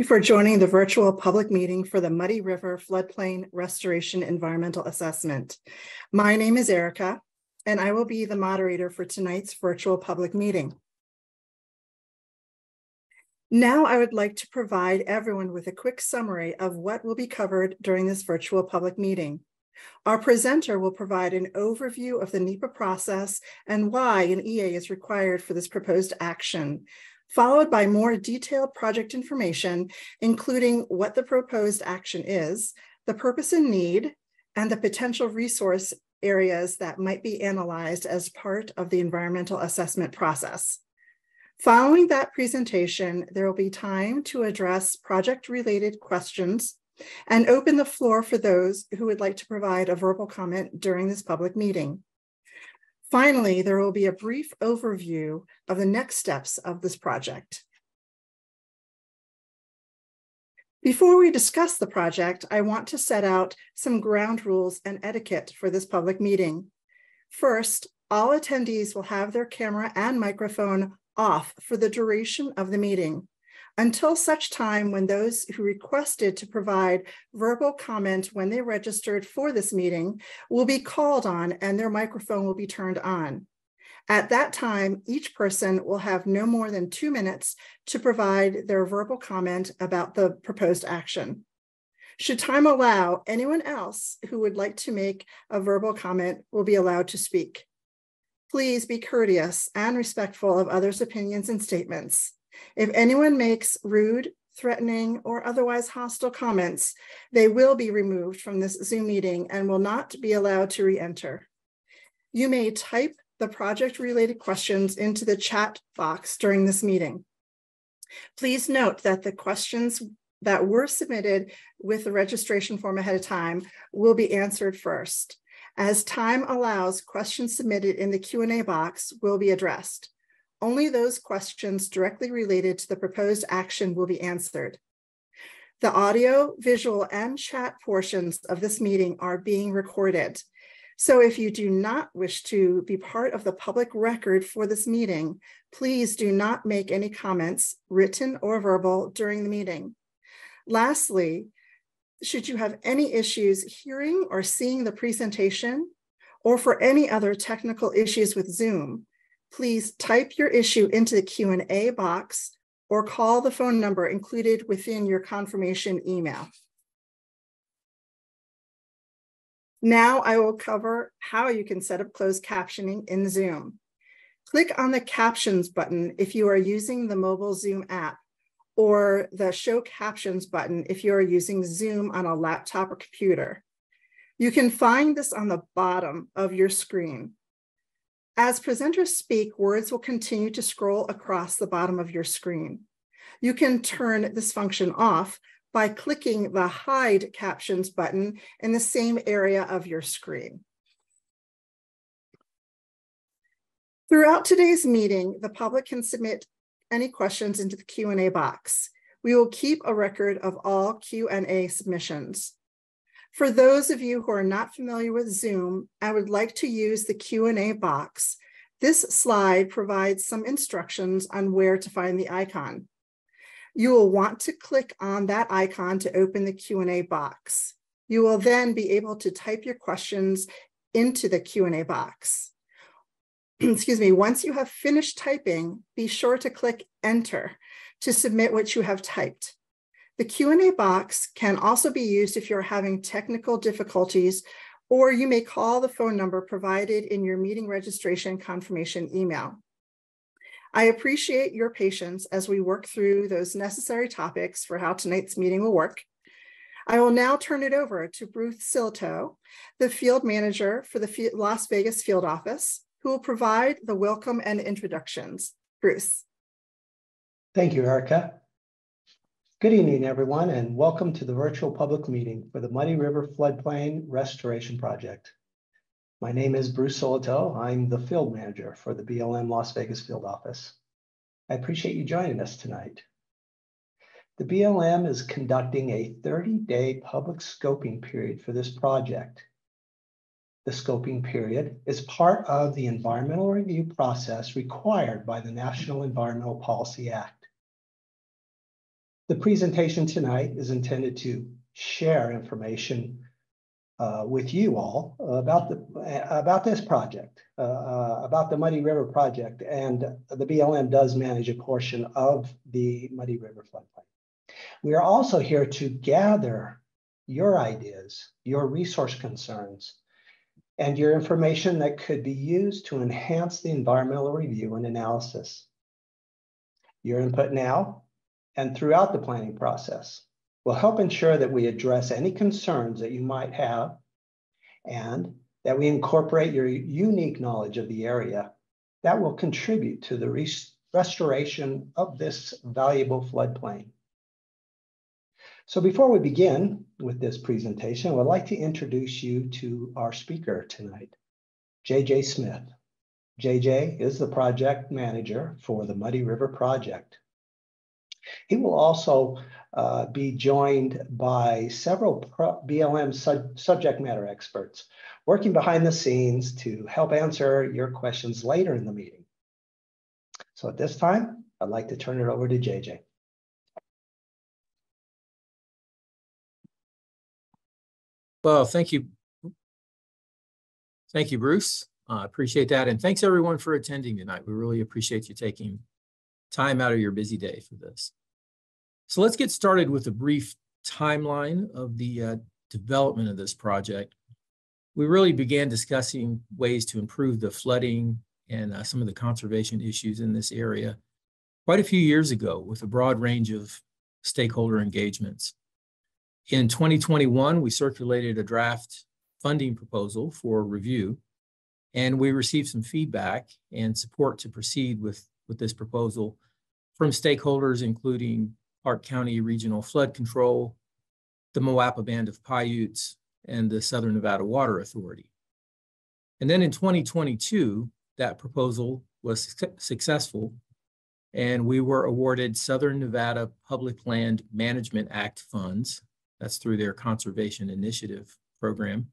you for joining the virtual public meeting for the Muddy River Floodplain Restoration Environmental Assessment. My name is Erica, and I will be the moderator for tonight's virtual public meeting. Now I would like to provide everyone with a quick summary of what will be covered during this virtual public meeting. Our presenter will provide an overview of the NEPA process and why an EA is required for this proposed action, followed by more detailed project information, including what the proposed action is, the purpose and need, and the potential resource areas that might be analyzed as part of the environmental assessment process. Following that presentation, there will be time to address project-related questions and open the floor for those who would like to provide a verbal comment during this public meeting. Finally, there will be a brief overview of the next steps of this project. Before we discuss the project, I want to set out some ground rules and etiquette for this public meeting. First, all attendees will have their camera and microphone off for the duration of the meeting until such time when those who requested to provide verbal comment when they registered for this meeting will be called on and their microphone will be turned on. At that time, each person will have no more than two minutes to provide their verbal comment about the proposed action. Should time allow, anyone else who would like to make a verbal comment will be allowed to speak. Please be courteous and respectful of others' opinions and statements. If anyone makes rude, threatening, or otherwise hostile comments, they will be removed from this Zoom meeting and will not be allowed to re-enter. You may type the project-related questions into the chat box during this meeting. Please note that the questions that were submitted with the registration form ahead of time will be answered first. As time allows, questions submitted in the Q&A box will be addressed. Only those questions directly related to the proposed action will be answered. The audio, visual, and chat portions of this meeting are being recorded. So if you do not wish to be part of the public record for this meeting, please do not make any comments, written or verbal, during the meeting. Lastly, should you have any issues hearing or seeing the presentation, or for any other technical issues with Zoom, please type your issue into the Q&A box or call the phone number included within your confirmation email. Now I will cover how you can set up closed captioning in Zoom. Click on the captions button if you are using the mobile Zoom app or the show captions button if you are using Zoom on a laptop or computer. You can find this on the bottom of your screen. As presenters speak, words will continue to scroll across the bottom of your screen. You can turn this function off by clicking the Hide Captions button in the same area of your screen. Throughout today's meeting, the public can submit any questions into the Q&A box. We will keep a record of all Q&A submissions. For those of you who are not familiar with Zoom, I would like to use the Q&A box. This slide provides some instructions on where to find the icon. You will want to click on that icon to open the Q&A box. You will then be able to type your questions into the Q&A box. Excuse me, once you have finished typing, be sure to click enter to submit what you have typed. The Q&A box can also be used if you're having technical difficulties, or you may call the phone number provided in your meeting registration confirmation email. I appreciate your patience as we work through those necessary topics for how tonight's meeting will work. I will now turn it over to Bruce Sillitoe, the field manager for the Las Vegas field office, who will provide the welcome and introductions. Bruce. Thank you, Erica. Good evening, everyone, and welcome to the virtual public meeting for the Muddy River Floodplain Restoration Project. My name is Bruce Sillitoe. I'm the field manager for the BLM Las Vegas field office. I appreciate you joining us tonight. The BLM is conducting a 30-day public scoping period for this project. The scoping period is part of the environmental review process required by the National Environmental Policy Act. The presentation tonight is intended to share information uh, with you all about the about this project, uh, uh about the Muddy River project, and the BLM does manage a portion of the Muddy River floodplain. We are also here to gather your ideas, your resource concerns, and your information that could be used to enhance the environmental review and analysis. Your input now and throughout the planning process will help ensure that we address any concerns that you might have and that we incorporate your unique knowledge of the area that will contribute to the res restoration of this valuable floodplain. So before we begin with this presentation, I would like to introduce you to our speaker tonight, JJ Smith. JJ is the project manager for the Muddy River Project. He will also uh, be joined by several BLM sub subject matter experts working behind the scenes to help answer your questions later in the meeting. So at this time, I'd like to turn it over to JJ. Well, thank you. Thank you, Bruce. I uh, appreciate that. And thanks everyone for attending tonight. We really appreciate you taking time out of your busy day for this. So let's get started with a brief timeline of the uh, development of this project. We really began discussing ways to improve the flooding and uh, some of the conservation issues in this area quite a few years ago with a broad range of stakeholder engagements. In 2021, we circulated a draft funding proposal for review, and we received some feedback and support to proceed with, with this proposal from stakeholders, including Clark County Regional Flood Control, the Moapa Band of Paiutes, and the Southern Nevada Water Authority. And then in 2022, that proposal was su successful, and we were awarded Southern Nevada Public Land Management Act funds. That's through their Conservation Initiative program.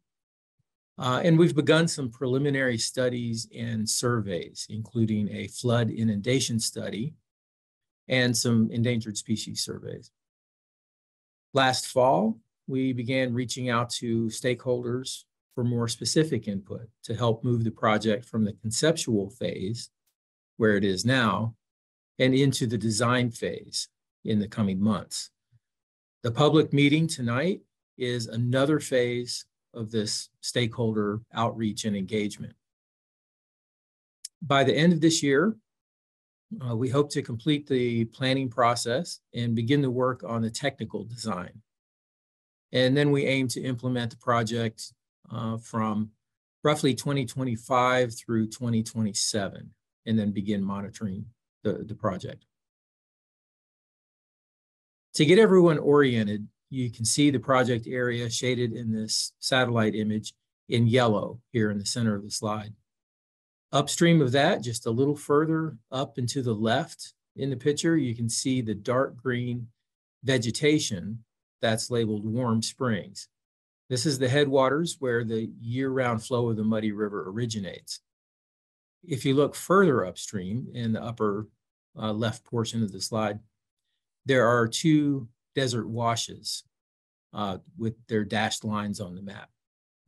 Uh, and we've begun some preliminary studies and surveys, including a flood inundation study and some endangered species surveys. Last fall, we began reaching out to stakeholders for more specific input to help move the project from the conceptual phase, where it is now, and into the design phase in the coming months. The public meeting tonight is another phase of this stakeholder outreach and engagement. By the end of this year, uh, we hope to complete the planning process and begin the work on the technical design. And then we aim to implement the project uh, from roughly 2025 through 2027, and then begin monitoring the, the project. To get everyone oriented, you can see the project area shaded in this satellite image in yellow here in the center of the slide. Upstream of that, just a little further up and to the left in the picture, you can see the dark green vegetation that's labeled Warm Springs. This is the headwaters where the year-round flow of the Muddy River originates. If you look further upstream in the upper uh, left portion of the slide, there are two desert washes uh, with their dashed lines on the map.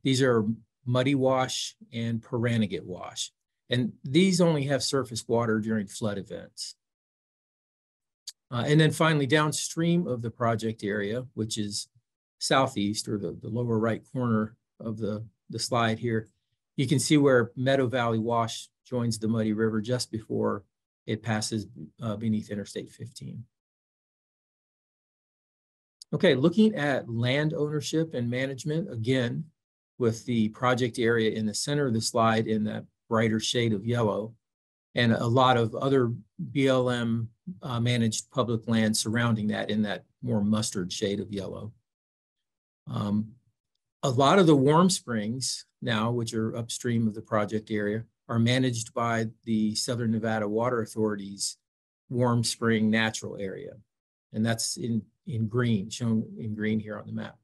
These are Muddy Wash and Pahranagat Wash. And these only have surface water during flood events. Uh, and then finally, downstream of the project area, which is southeast or the, the lower right corner of the, the slide here, you can see where Meadow Valley Wash joins the Muddy River just before it passes uh, beneath Interstate 15. Okay, looking at land ownership and management, again, with the project area in the center of the slide in that brighter shade of yellow, and a lot of other BLM uh, managed public land surrounding that in that more mustard shade of yellow. Um, a lot of the warm springs now, which are upstream of the project area, are managed by the Southern Nevada Water Authority's warm spring natural area. And that's in, in green, shown in green here on the map.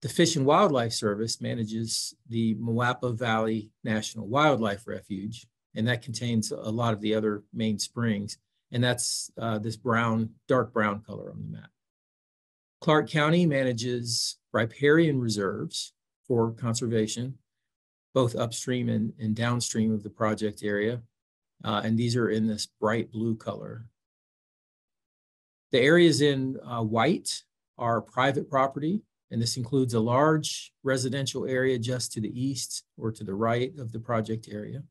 The Fish and Wildlife Service manages the Moapa Valley National Wildlife Refuge, and that contains a lot of the other main springs. And that's uh, this brown, dark brown color on the map. Clark County manages riparian reserves for conservation, both upstream and, and downstream of the project area. Uh, and these are in this bright blue color. The areas in uh, white are private property, and this includes a large residential area just to the east or to the right of the project area.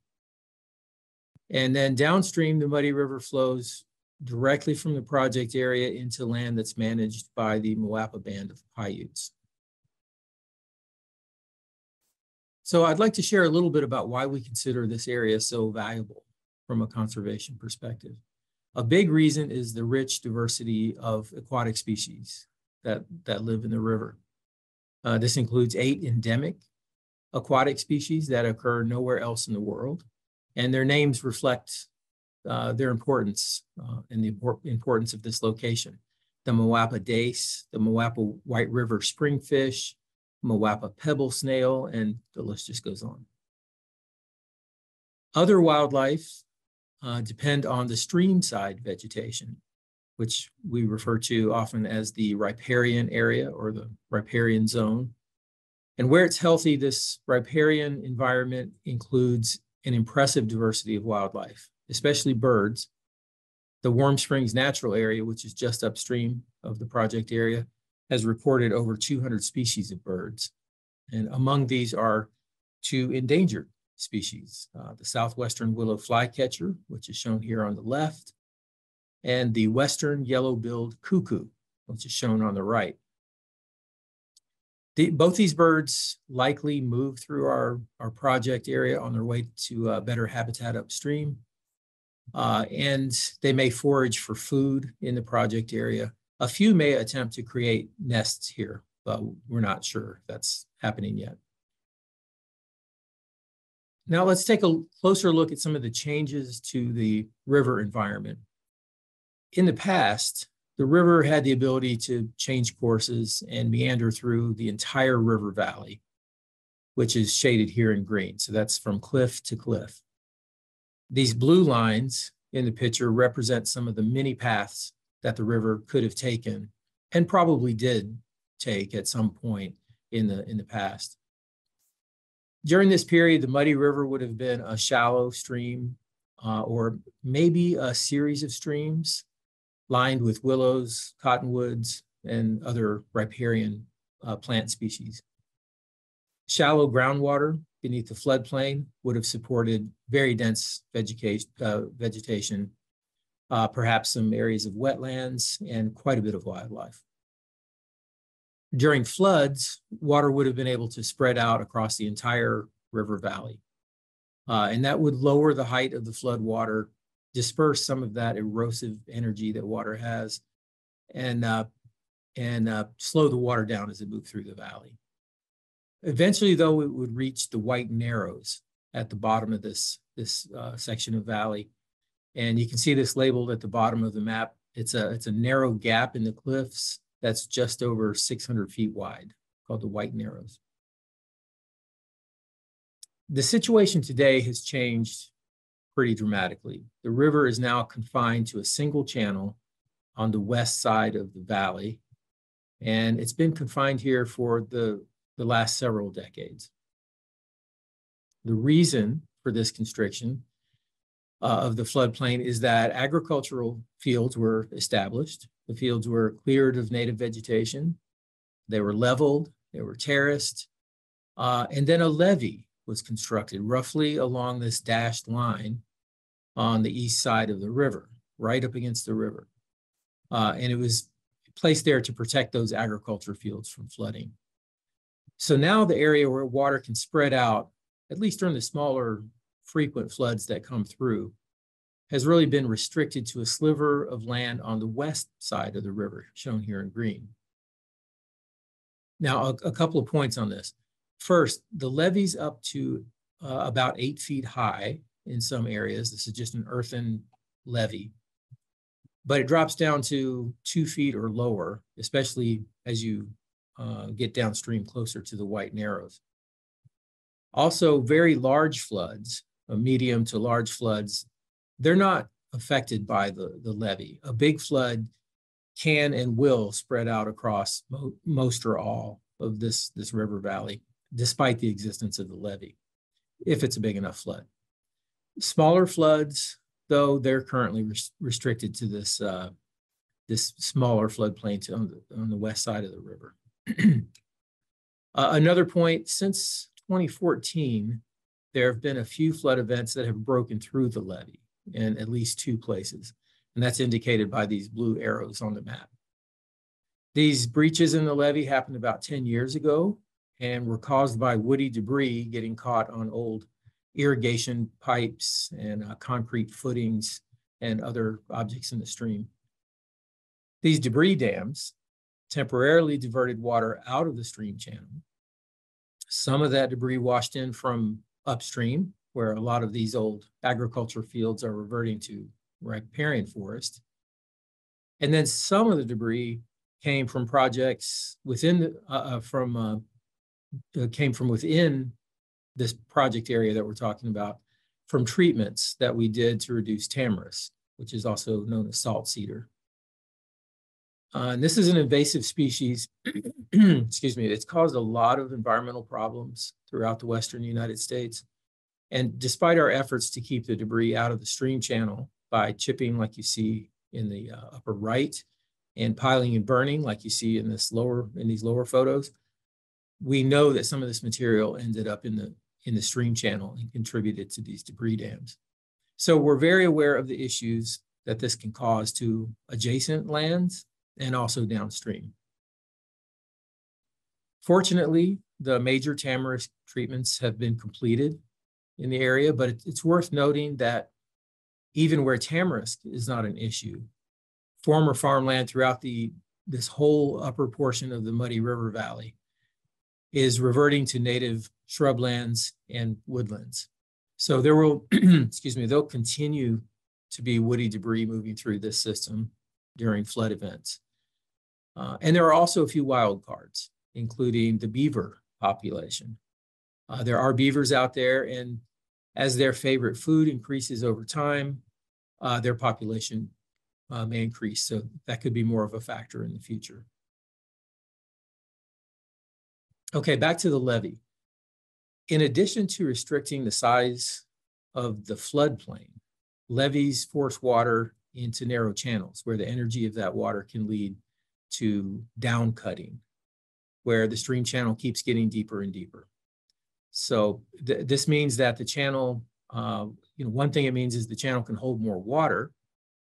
And then downstream, the Muddy River flows directly from the project area into land that's managed by the Moapa Band of Paiutes. So I'd like to share a little bit about why we consider this area so valuable from a conservation perspective. A big reason is the rich diversity of aquatic species that, that live in the river. Uh, this includes eight endemic aquatic species that occur nowhere else in the world, and their names reflect uh, their importance uh, and the importance of this location. The Moapa dace, the Moapa White River springfish, Moapa pebble snail, and the list just goes on. Other wildlife uh, depend on the stream side vegetation, which we refer to often as the riparian area or the riparian zone. And where it's healthy, this riparian environment includes an impressive diversity of wildlife, especially birds. The Warm Springs Natural Area, which is just upstream of the project area, has reported over 200 species of birds. And among these are two endangered species, uh, the southwestern willow flycatcher, which is shown here on the left, and the western yellow-billed cuckoo, which is shown on the right. The, both these birds likely move through our, our project area on their way to better habitat upstream. Uh, and they may forage for food in the project area. A few may attempt to create nests here, but we're not sure that's happening yet. Now let's take a closer look at some of the changes to the river environment. In the past, the river had the ability to change courses and meander through the entire river valley, which is shaded here in green. So that's from cliff to cliff. These blue lines in the picture represent some of the many paths that the river could have taken and probably did take at some point in the, in the past. During this period, the Muddy River would have been a shallow stream uh, or maybe a series of streams lined with willows, cottonwoods, and other riparian uh, plant species. Shallow groundwater beneath the floodplain would have supported very dense vegetation, uh, vegetation uh, perhaps some areas of wetlands, and quite a bit of wildlife. During floods, water would have been able to spread out across the entire river valley. Uh, and that would lower the height of the flood water disperse some of that erosive energy that water has and uh, and uh, slow the water down as it moved through the valley. Eventually, though, it would reach the White Narrows at the bottom of this, this uh, section of valley. And you can see this labeled at the bottom of the map. It's a, it's a narrow gap in the cliffs that's just over 600 feet wide, called the White Narrows. The situation today has changed pretty dramatically. The river is now confined to a single channel on the west side of the valley, and it's been confined here for the, the last several decades. The reason for this constriction uh, of the floodplain is that agricultural fields were established. The fields were cleared of native vegetation. They were leveled, they were terraced, uh, and then a levee was constructed roughly along this dashed line on the east side of the river, right up against the river. Uh, and it was placed there to protect those agriculture fields from flooding. So now the area where water can spread out, at least during the smaller frequent floods that come through, has really been restricted to a sliver of land on the west side of the river, shown here in green. Now, a, a couple of points on this. First, the levees up to uh, about eight feet high in some areas. This is just an earthen levee. But it drops down to two feet or lower, especially as you uh, get downstream closer to the White Narrows. Also, very large floods, medium to large floods, they're not affected by the, the levee. A big flood can and will spread out across mo most or all of this, this river valley, despite the existence of the levee, if it's a big enough flood. Smaller floods, though, they're currently res restricted to this, uh, this smaller floodplain on the, on the west side of the river. uh, another point, since 2014, there have been a few flood events that have broken through the levee in at least two places, and that's indicated by these blue arrows on the map. These breaches in the levee happened about 10 years ago and were caused by woody debris getting caught on old irrigation pipes and uh, concrete footings and other objects in the stream. These debris dams temporarily diverted water out of the stream channel. Some of that debris washed in from upstream, where a lot of these old agriculture fields are reverting to riparian forest. And then some of the debris came from projects within the, uh, uh from uh, uh, came from within this project area that we're talking about from treatments that we did to reduce tamarisk, which is also known as salt cedar. Uh, and this is an invasive species, excuse me, it's caused a lot of environmental problems throughout the Western United States. And despite our efforts to keep the debris out of the stream channel by chipping like you see in the uh, upper right and piling and burning like you see in this lower in these lower photos, we know that some of this material ended up in the in the stream channel and contributed to these debris dams. So we're very aware of the issues that this can cause to adjacent lands and also downstream. Fortunately, the major tamarisk treatments have been completed in the area, but it's worth noting that even where tamarisk is not an issue, former farmland throughout the this whole upper portion of the Muddy River Valley is reverting to native shrublands and woodlands. So there will, excuse me, there'll continue to be woody debris moving through this system during flood events. Uh, and there are also a few wild cards, including the beaver population. Uh, there are beavers out there, and as their favorite food increases over time, uh, their population uh, may increase. So that could be more of a factor in the future. Okay, back to the levee. In addition to restricting the size of the floodplain, levees force water into narrow channels where the energy of that water can lead to downcutting, where the stream channel keeps getting deeper and deeper. So th this means that the channel, uh, you know, one thing it means is the channel can hold more water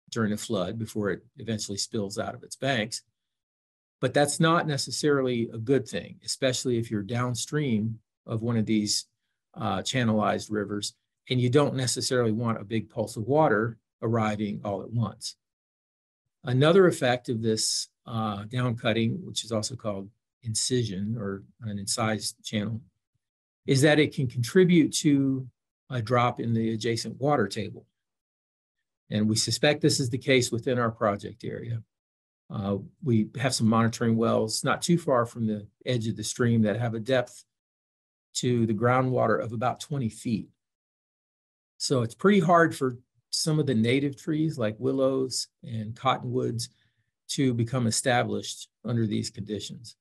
during a flood before it eventually spills out of its banks. But that's not necessarily a good thing, especially if you're downstream of one of these uh, channelized rivers and you don't necessarily want a big pulse of water arriving all at once. Another effect of this uh, down cutting, which is also called incision or an incised channel, is that it can contribute to a drop in the adjacent water table. And we suspect this is the case within our project area. Uh, we have some monitoring wells not too far from the edge of the stream that have a depth to the groundwater of about 20 feet. So it's pretty hard for some of the native trees like willows and cottonwoods to become established under these conditions.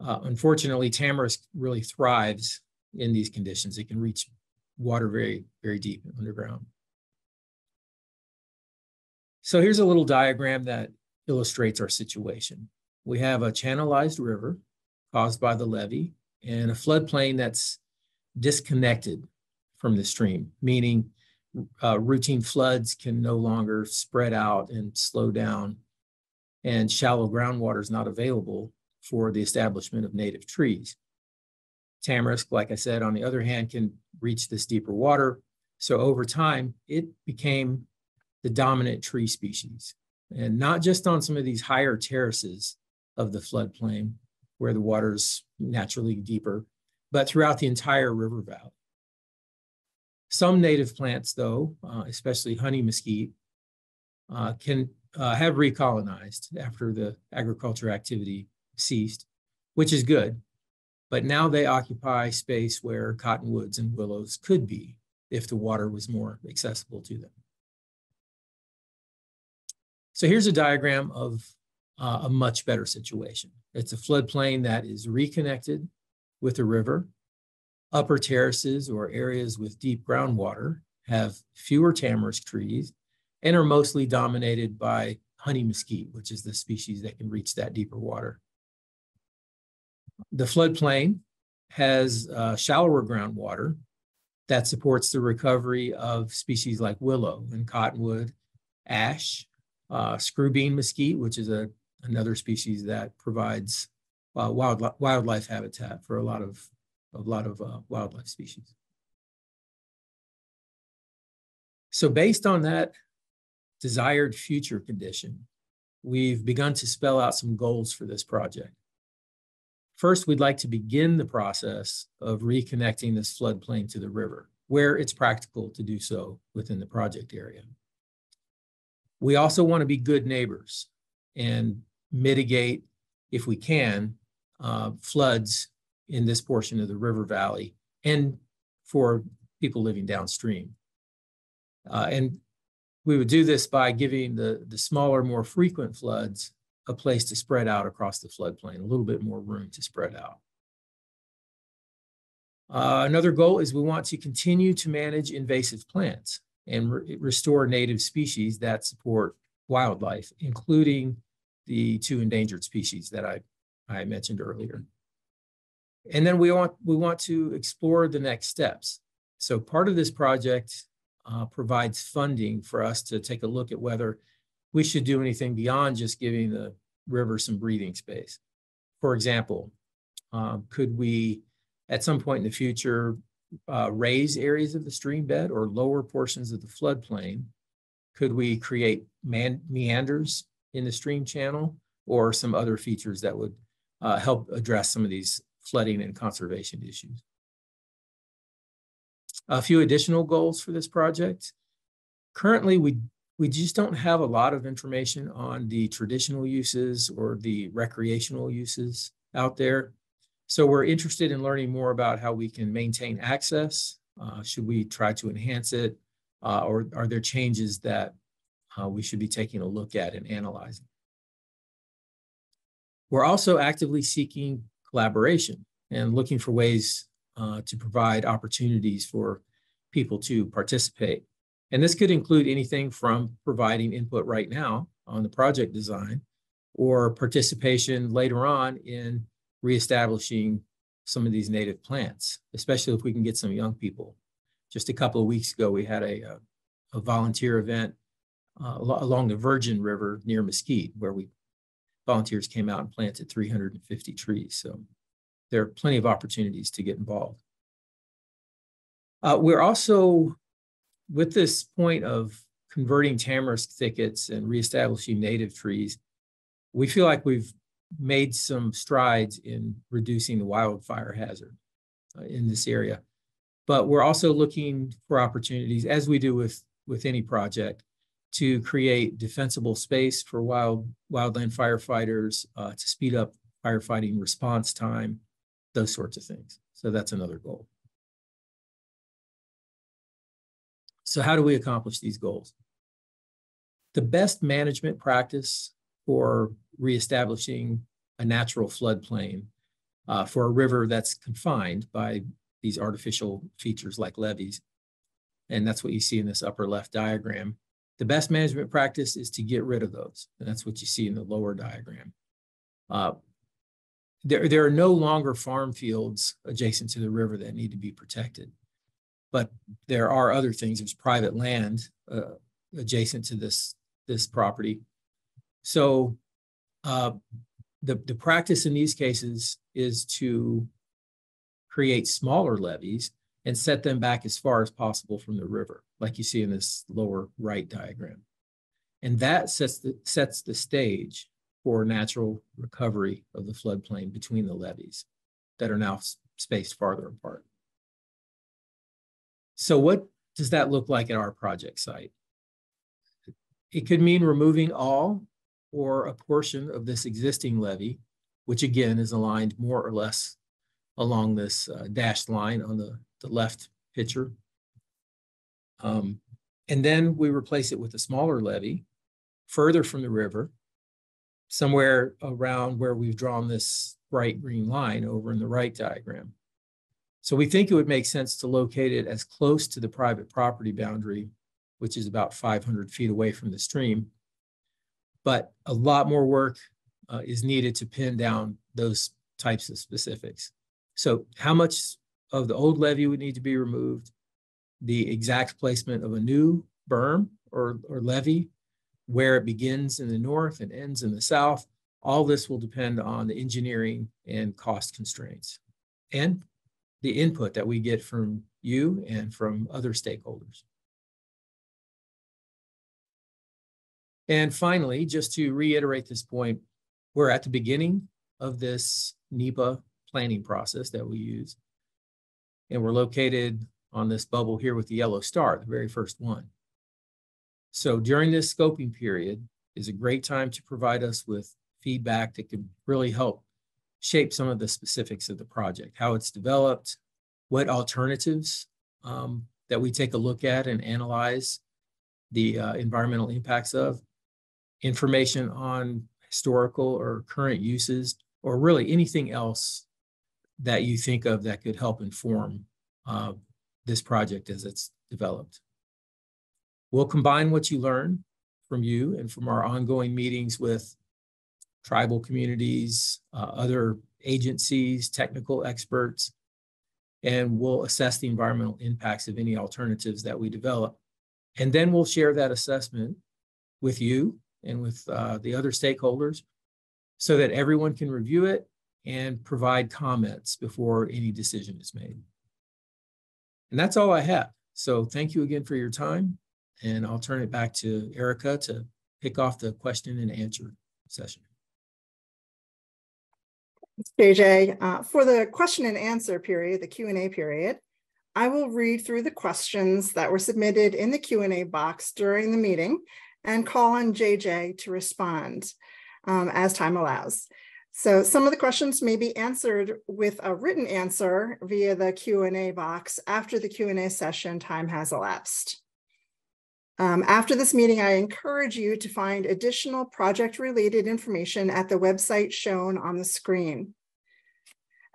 Uh, unfortunately, tamarisk really thrives in these conditions. It can reach water very, very deep underground. So here's a little diagram that illustrates our situation. We have a channelized river caused by the levee and a floodplain that's disconnected from the stream, meaning uh, routine floods can no longer spread out and slow down, and shallow groundwater is not available for the establishment of native trees. Tamarisk, like I said, on the other hand, can reach this deeper water. So over time, it became the dominant tree species. And not just on some of these higher terraces of the floodplain where the water's naturally deeper, but throughout the entire river valley. Some native plants, though, uh, especially honey mesquite, uh, can uh, have recolonized after the agriculture activity ceased, which is good. But now they occupy space where cottonwoods and willows could be if the water was more accessible to them. So here's a diagram of uh, a much better situation. It's a floodplain that is reconnected with the river. Upper terraces or areas with deep groundwater have fewer tamarisk trees and are mostly dominated by honey mesquite, which is the species that can reach that deeper water. The floodplain has uh, shallower groundwater that supports the recovery of species like willow and cottonwood, ash, uh, screwbean mesquite, which is a, another species that provides uh, wild, wildlife habitat for a lot of, a lot of uh, wildlife species. So based on that desired future condition, we've begun to spell out some goals for this project. First, we'd like to begin the process of reconnecting this floodplain to the river, where it's practical to do so within the project area. We also want to be good neighbors and mitigate, if we can, uh, floods in this portion of the river valley and for people living downstream. Uh, and we would do this by giving the, the smaller, more frequent floods a place to spread out across the floodplain, a little bit more room to spread out. Uh, another goal is we want to continue to manage invasive plants and re restore native species that support wildlife, including the two endangered species that I, I mentioned earlier. And then we want, we want to explore the next steps. So part of this project uh, provides funding for us to take a look at whether we should do anything beyond just giving the river some breathing space. For example, um, could we at some point in the future uh, raise areas of the stream bed or lower portions of the floodplain? Could we create meanders in the stream channel or some other features that would uh, help address some of these flooding and conservation issues? A few additional goals for this project. Currently, we, we just don't have a lot of information on the traditional uses or the recreational uses out there. So we're interested in learning more about how we can maintain access. Uh, should we try to enhance it? Uh, or are there changes that uh, we should be taking a look at and analyzing? We're also actively seeking collaboration and looking for ways uh, to provide opportunities for people to participate. And this could include anything from providing input right now on the project design or participation later on in reestablishing some of these native plants, especially if we can get some young people. Just a couple of weeks ago, we had a, a, a volunteer event uh, along the Virgin River near Mesquite, where we volunteers came out and planted 350 trees. So there are plenty of opportunities to get involved. Uh, we're also, with this point of converting tamarisk thickets and reestablishing native trees, we feel like we've made some strides in reducing the wildfire hazard uh, in this area. But we're also looking for opportunities, as we do with, with any project, to create defensible space for wild wildland firefighters, uh, to speed up firefighting response time, those sorts of things. So that's another goal. So how do we accomplish these goals? The best management practice for reestablishing a natural floodplain uh, for a river that's confined by these artificial features like levees. And that's what you see in this upper left diagram. The best management practice is to get rid of those. And that's what you see in the lower diagram. Uh, there, there are no longer farm fields adjacent to the river that need to be protected. But there are other things. There's private land uh, adjacent to this, this property. So uh, the, the practice in these cases is to create smaller levees and set them back as far as possible from the river, like you see in this lower right diagram. And that sets the, sets the stage for natural recovery of the floodplain between the levees that are now spaced farther apart. So what does that look like at our project site? It could mean removing all or a portion of this existing levee, which again is aligned more or less along this uh, dashed line on the, the left picture. Um, and then we replace it with a smaller levee further from the river somewhere around where we've drawn this bright green line over in the right diagram. So we think it would make sense to locate it as close to the private property boundary, which is about 500 feet away from the stream. But a lot more work uh, is needed to pin down those types of specifics. So how much of the old levee would need to be removed, the exact placement of a new berm or, or levee, where it begins in the north and ends in the south, all this will depend on the engineering and cost constraints and the input that we get from you and from other stakeholders. And finally, just to reiterate this point, we're at the beginning of this NEPA planning process that we use. And we're located on this bubble here with the yellow star, the very first one. So during this scoping period is a great time to provide us with feedback that could really help shape some of the specifics of the project, how it's developed, what alternatives um, that we take a look at and analyze the uh, environmental impacts of, information on historical or current uses, or really anything else that you think of that could help inform uh, this project as it's developed. We'll combine what you learn from you and from our ongoing meetings with tribal communities, uh, other agencies, technical experts, and we'll assess the environmental impacts of any alternatives that we develop. And then we'll share that assessment with you and with uh, the other stakeholders so that everyone can review it and provide comments before any decision is made. And that's all I have. So thank you again for your time. And I'll turn it back to Erica to pick off the question and answer session. JJ, uh, for the question and answer period, the Q&A period, I will read through the questions that were submitted in the Q&A box during the meeting and call on JJ to respond um, as time allows. So some of the questions may be answered with a written answer via the Q&A box after the Q&A session time has elapsed. Um, after this meeting, I encourage you to find additional project-related information at the website shown on the screen.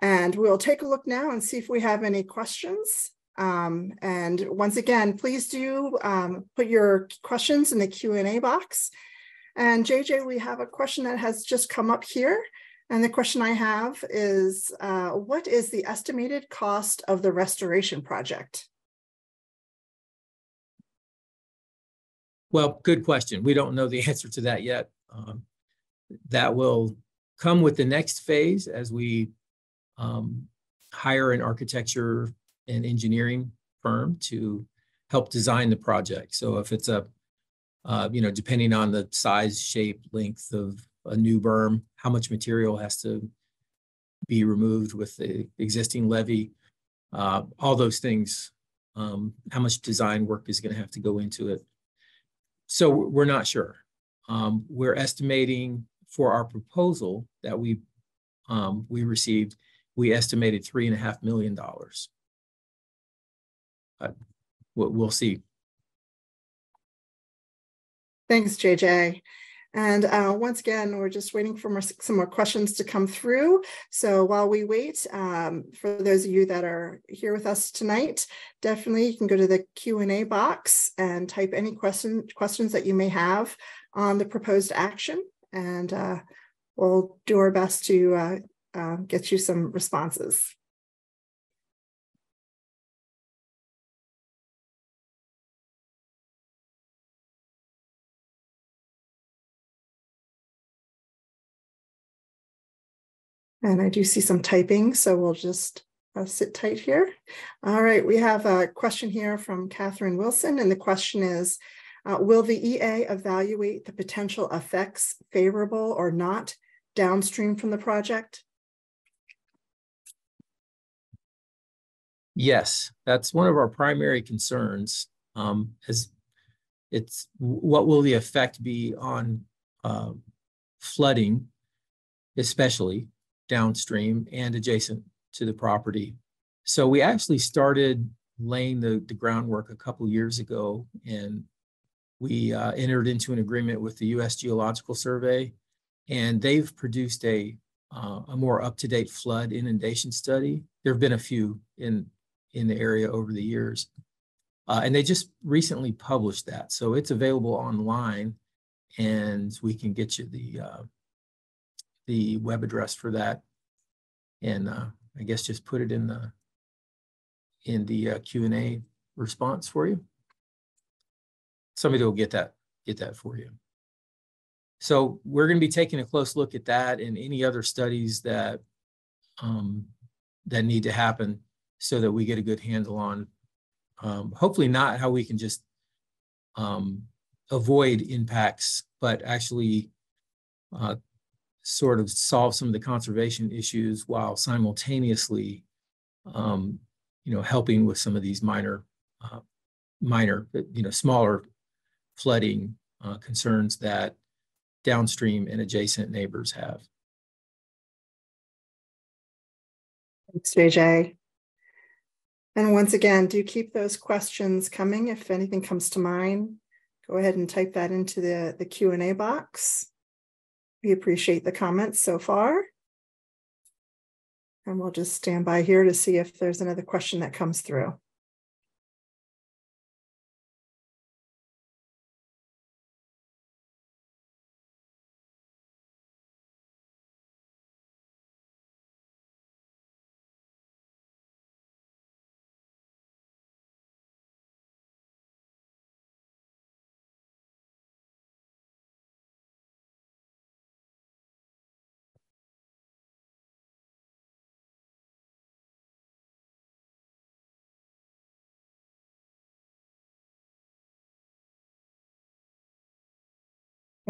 And we'll take a look now and see if we have any questions. Um, and once again, please do um, put your questions in the Q&A box. And JJ, we have a question that has just come up here. And the question I have is, uh, what is the estimated cost of the restoration project? Well, good question. We don't know the answer to that yet. Um, that will come with the next phase as we um, hire an architecture and engineering firm to help design the project. So if it's a, uh, you know, depending on the size, shape, length of a new berm, how much material has to be removed with the existing levee, uh, all those things, um, how much design work is going to have to go into it. So we're not sure. Um, we're estimating for our proposal that we um, we received, we estimated three and a half million dollars. But we'll, we'll see. Thanks, JJ. And uh, once again, we're just waiting for more, some more questions to come through. So while we wait, um, for those of you that are here with us tonight, definitely you can go to the Q&A box and type any question, questions that you may have on the proposed action. And uh, we'll do our best to uh, uh get you some responses. And I do see some typing, so we'll just uh, sit tight here. All right, we have a question here from Catherine Wilson, and the question is, uh, will the EA evaluate the potential effects favorable or not downstream from the project? Yes, that's one of our primary concerns. Um, it's what will the effect be on uh, flooding, especially downstream and adjacent to the property. So we actually started laying the, the groundwork a couple years ago and we uh, entered into an agreement with the U.S. Geological Survey and they've produced a uh, a more up-to-date flood inundation study. There have been a few in in the area over the years, uh, and they just recently published that, so it's available online, and we can get you the uh, the web address for that, and uh, I guess just put it in the in the uh, Q and A response for you. Somebody will get that get that for you. So we're going to be taking a close look at that and any other studies that um, that need to happen so that we get a good handle on um, hopefully not how we can just um, avoid impacts, but actually uh, sort of solve some of the conservation issues while simultaneously, um, you know, helping with some of these minor, uh, minor, you know, smaller flooding uh, concerns that downstream and adjacent neighbors have. Thanks, JJ. And once again, do keep those questions coming. If anything comes to mind, go ahead and type that into the, the Q&A box. We appreciate the comments so far. And we'll just stand by here to see if there's another question that comes through.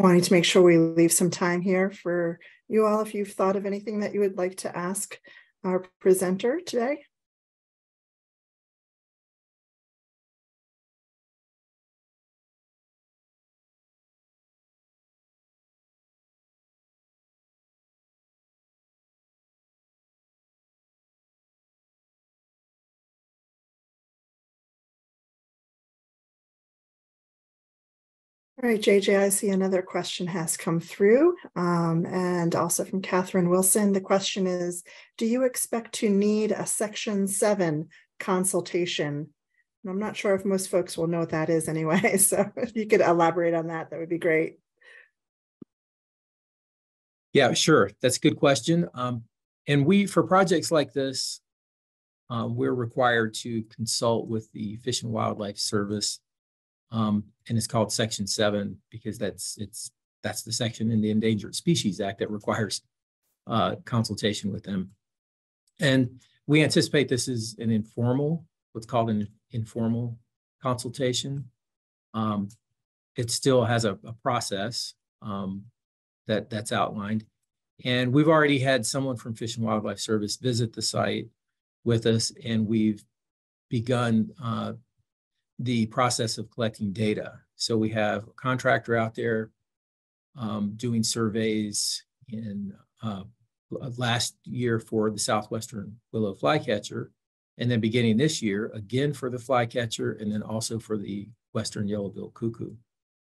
Wanting to make sure we leave some time here for you all if you've thought of anything that you would like to ask our presenter today. All right, JJ, I see another question has come through um, and also from Catherine Wilson. The question is, do you expect to need a section seven consultation? And I'm not sure if most folks will know what that is anyway. So if you could elaborate on that, that would be great. Yeah, sure. That's a good question. Um, and we, for projects like this, um, we're required to consult with the Fish and Wildlife Service um, and it's called Section Seven because that's it's that's the section in the Endangered Species Act that requires uh, consultation with them. And we anticipate this is an informal, what's called an informal consultation. Um, it still has a, a process um, that that's outlined. And we've already had someone from Fish and Wildlife Service visit the site with us, and we've begun uh, the process of collecting data. So we have a contractor out there um, doing surveys in uh, last year for the southwestern willow flycatcher, and then beginning this year again for the flycatcher, and then also for the western yellow-billed cuckoo.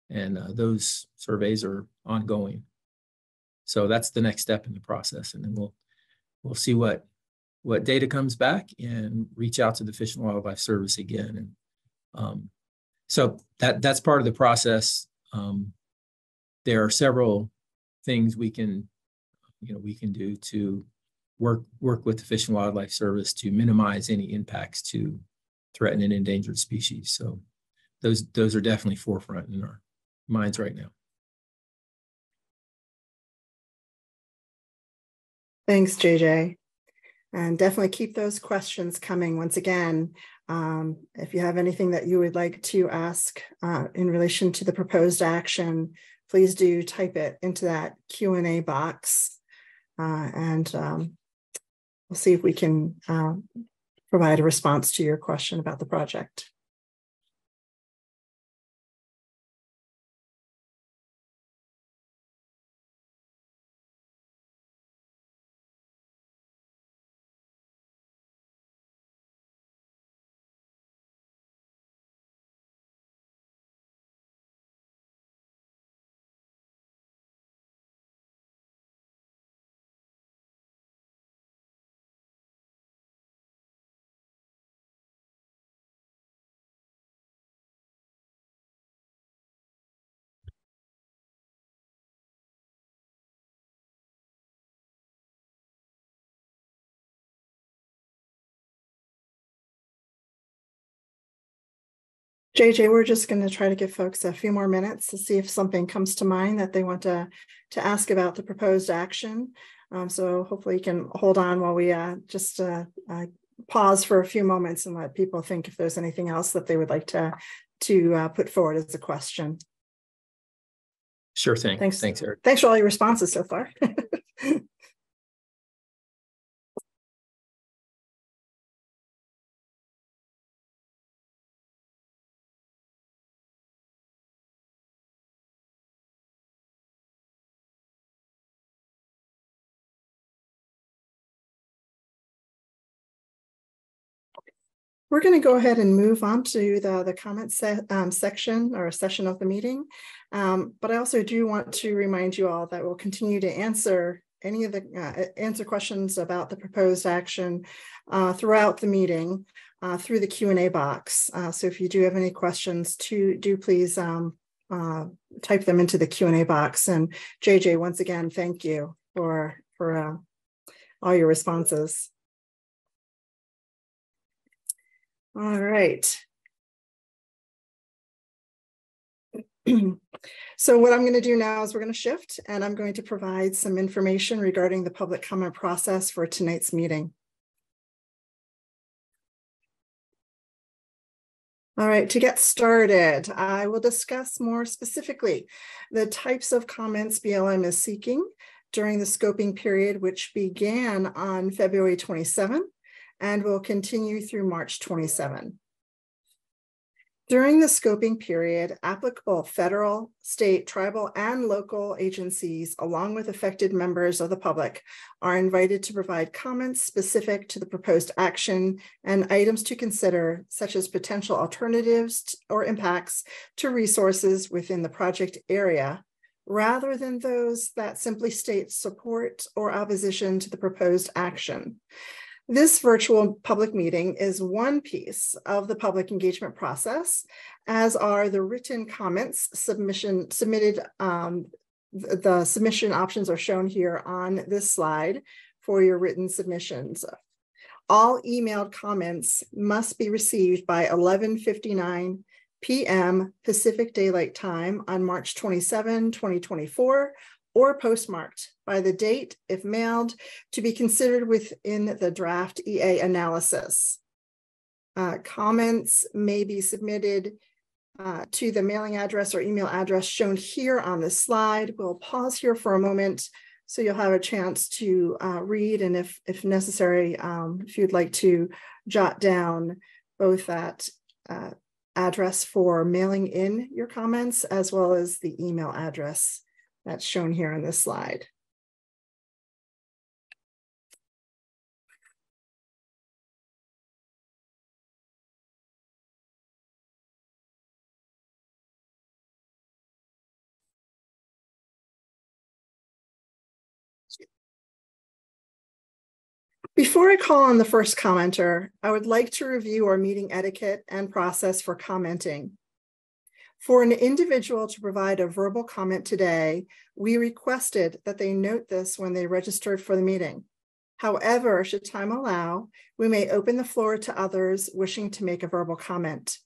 And uh, those surveys are ongoing. So that's the next step in the process, and then we'll we'll see what what data comes back and reach out to the Fish and Wildlife Service again and um, so that that's part of the process. Um, there are several things we can, you know, we can do to work work with the Fish and Wildlife Service to minimize any impacts to threatened and endangered species. So those those are definitely forefront in our minds right now. Thanks, JJ. And definitely keep those questions coming. Once again, um, if you have anything that you would like to ask uh, in relation to the proposed action, please do type it into that Q&A box uh, and um, we'll see if we can uh, provide a response to your question about the project. JJ, we're just going to try to give folks a few more minutes to see if something comes to mind that they want to, to ask about the proposed action. Um, so hopefully you can hold on while we uh, just uh, uh, pause for a few moments and let people think if there's anything else that they would like to, to uh, put forward as a question. Sure thing. Thanks. Thanks, Eric. Thanks for all your responses so far. We're going to go ahead and move on to the, the comment se um, section or session of the meeting. Um, but I also do want to remind you all that we'll continue to answer any of the uh, answer questions about the proposed action uh, throughout the meeting uh, through the Q&A box. Uh, so if you do have any questions, to do please um, uh, type them into the Q&A box. And JJ, once again, thank you for, for uh, all your responses. All right. so what I'm going to do now is we're going to shift and I'm going to provide some information regarding the public comment process for tonight's meeting. All right, to get started, I will discuss more specifically the types of comments BLM is seeking during the scoping period, which began on February 27 and will continue through March 27. During the scoping period, applicable federal, state, tribal, and local agencies, along with affected members of the public, are invited to provide comments specific to the proposed action and items to consider, such as potential alternatives or impacts to resources within the project area, rather than those that simply state support or opposition to the proposed action. This virtual public meeting is one piece of the public engagement process, as are the written comments submission submitted. Um, the submission options are shown here on this slide for your written submissions. All emailed comments must be received by 11:59 p.m. Pacific Daylight Time on March 27, 2024, or postmarked by the date, if mailed, to be considered within the draft EA analysis. Uh, comments may be submitted uh, to the mailing address or email address shown here on the slide. We'll pause here for a moment so you'll have a chance to uh, read and if, if necessary, um, if you'd like to jot down both that uh, address for mailing in your comments as well as the email address that's shown here on this slide. Before I call on the first commenter, I would like to review our meeting etiquette and process for commenting. For an individual to provide a verbal comment today, we requested that they note this when they registered for the meeting. However, should time allow, we may open the floor to others wishing to make a verbal comment.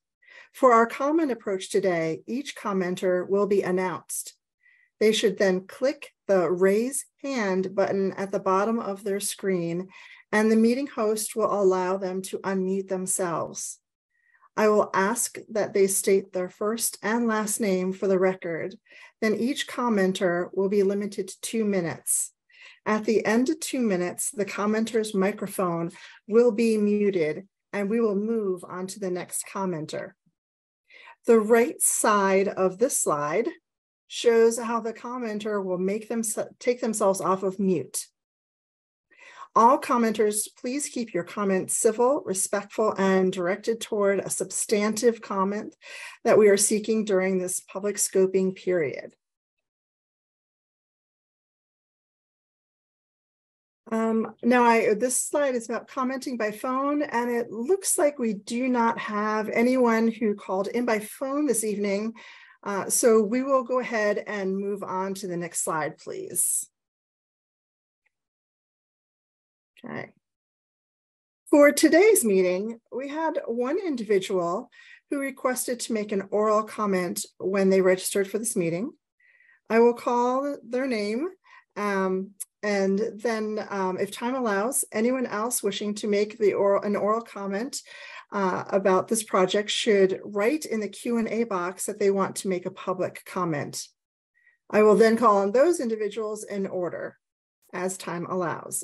For our comment approach today, each commenter will be announced. They should then click the raise hand button at the bottom of their screen, and the meeting host will allow them to unmute themselves. I will ask that they state their first and last name for the record. Then each commenter will be limited to two minutes. At the end of two minutes, the commenter's microphone will be muted and we will move on to the next commenter. The right side of this slide shows how the commenter will make them take themselves off of mute. All commenters, please keep your comments civil, respectful, and directed toward a substantive comment that we are seeking during this public scoping period. Um, now, I, this slide is about commenting by phone, and it looks like we do not have anyone who called in by phone this evening. Uh, so we will go ahead and move on to the next slide, please. Okay. For today's meeting, we had one individual who requested to make an oral comment when they registered for this meeting. I will call their name um, and then um, if time allows, anyone else wishing to make the oral, an oral comment uh, about this project should write in the Q&A box that they want to make a public comment. I will then call on those individuals in order as time allows.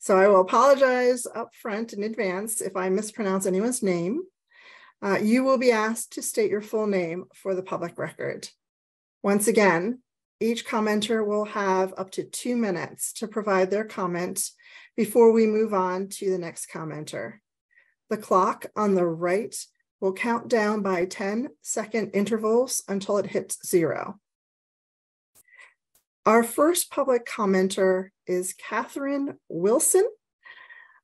So I will apologize up front in advance if I mispronounce anyone's name. Uh, you will be asked to state your full name for the public record. Once again, each commenter will have up to two minutes to provide their comment before we move on to the next commenter. The clock on the right will count down by 10 second intervals until it hits zero. Our first public commenter is Catherine Wilson.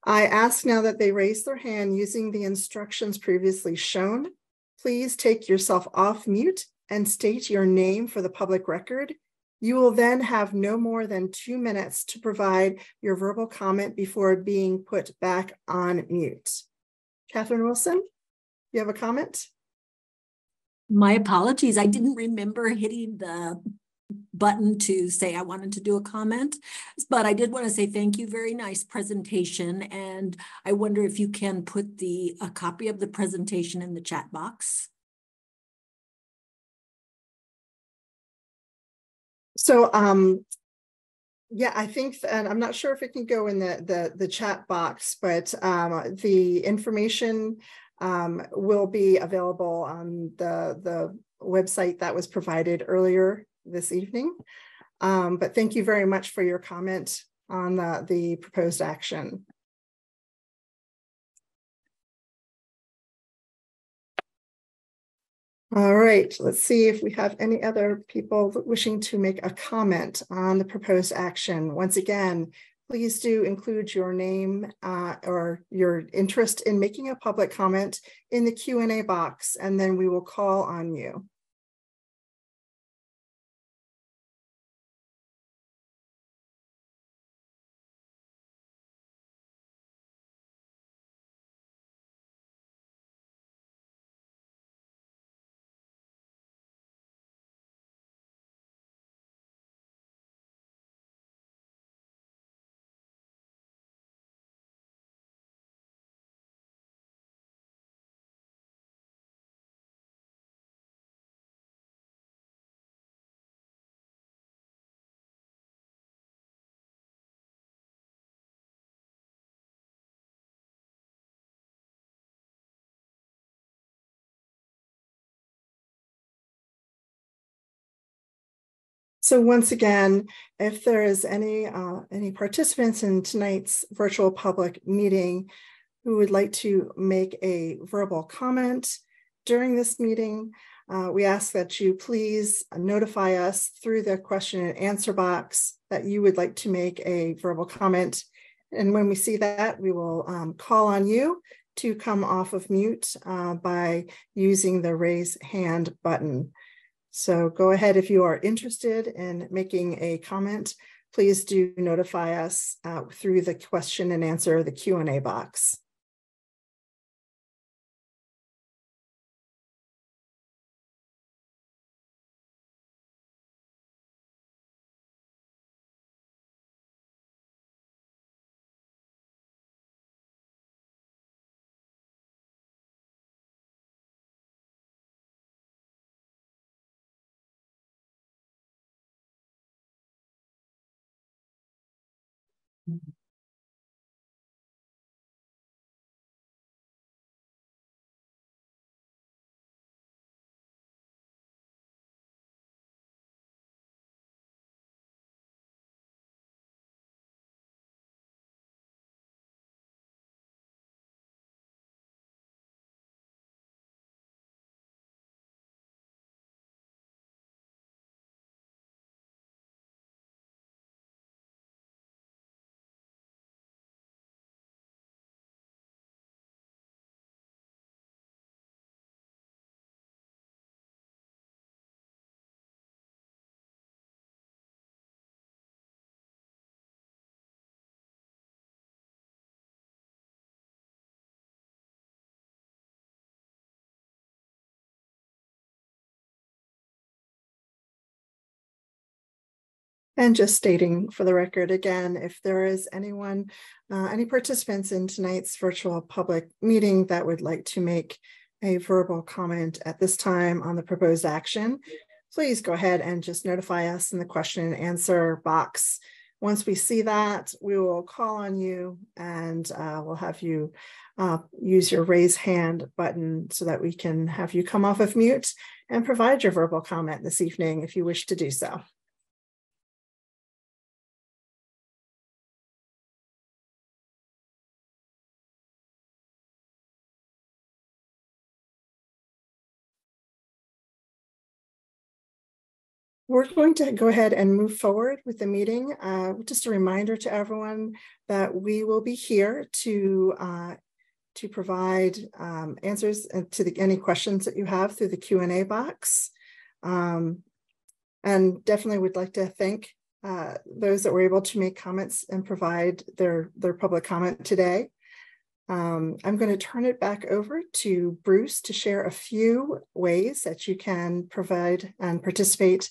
I ask now that they raise their hand using the instructions previously shown. Please take yourself off mute and state your name for the public record. You will then have no more than two minutes to provide your verbal comment before being put back on mute. Catherine Wilson, you have a comment? My apologies. I didn't remember hitting the button to say I wanted to do a comment, but I did want to say thank you. Very nice presentation. And I wonder if you can put the a copy of the presentation in the chat box. So um, yeah, I think, and I'm not sure if it can go in the the, the chat box, but um, the information um, will be available on the the website that was provided earlier this evening. Um, but thank you very much for your comment on the, the proposed action. All right, let's see if we have any other people wishing to make a comment on the proposed action. Once again, please do include your name uh, or your interest in making a public comment in the Q&A box, and then we will call on you. So once again, if there is any uh, any participants in tonight's virtual public meeting who would like to make a verbal comment during this meeting, uh, we ask that you please notify us through the question and answer box that you would like to make a verbal comment. And when we see that, we will um, call on you to come off of mute uh, by using the raise hand button. So go ahead if you are interested in making a comment, please do notify us uh, through the question and answer, the Q&A box. And just stating for the record again, if there is anyone, uh, any participants in tonight's virtual public meeting that would like to make a verbal comment at this time on the proposed action, please go ahead and just notify us in the question and answer box. Once we see that, we will call on you and uh, we'll have you uh, use your raise hand button so that we can have you come off of mute and provide your verbal comment this evening if you wish to do so. We're going to go ahead and move forward with the meeting. Uh, just a reminder to everyone that we will be here to uh, to provide um, answers uh, to the, any questions that you have through the Q&A box. Um, and definitely would like to thank uh, those that were able to make comments and provide their, their public comment today. Um, I'm going to turn it back over to Bruce to share a few ways that you can provide and participate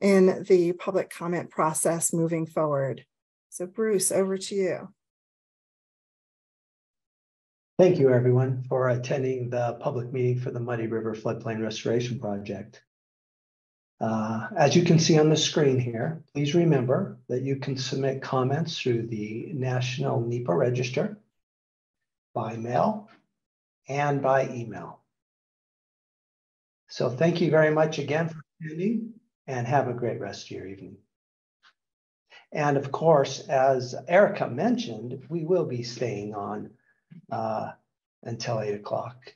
in the public comment process moving forward. So Bruce, over to you. Thank you, everyone, for attending the public meeting for the Muddy River Floodplain Restoration Project. Uh, as you can see on the screen here, please remember that you can submit comments through the National NEPA Register by mail and by email. So thank you very much again for attending and have a great rest of your evening. And of course, as Erica mentioned, we will be staying on uh, until eight o'clock